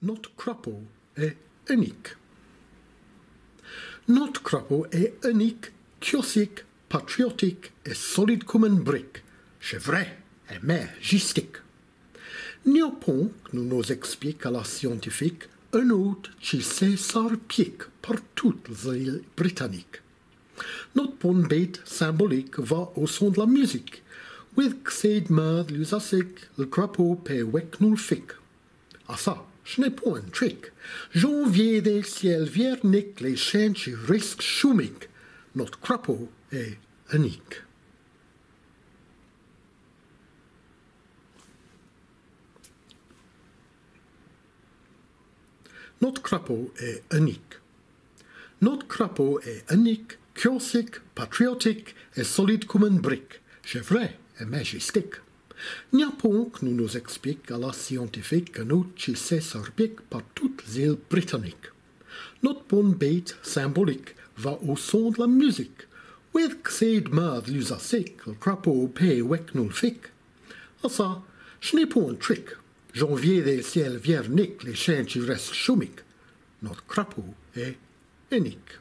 Notre crapaud est unique. Notre crapaud est unique, chiosique, patriotique et solide comme une brique, vrai et majestique. Niopon nous nous explique à la scientifique un autre qui sait pique par toutes les îles britanniques. Notre pont bête symbolique va au son de la musique. With xed mad lusasik, le crapaud pe wek nous fic. Ah ça, ce n'est pas un trick. Janvier des ciels vierniques, les qui risquent choumiques. Notre crapaud est unique. Notre crapaud est unique. Notre crapaud est unique, chiosique, patriotique et solide comme une brique, vrai et majestique. Niapon nous nous explique à la scientifique que notre s'est s'orbique par toutes les îles britanniques. Notre bonne bête symbolique va au son de la musique. With xed mad lusasic, le crapaud paye wek nous fic. Ah ça, ce n'est pas un trick. Janvier des ciels vierniques, les chiens qui restent choumiques. Notre crapaud est unique.